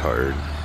tired.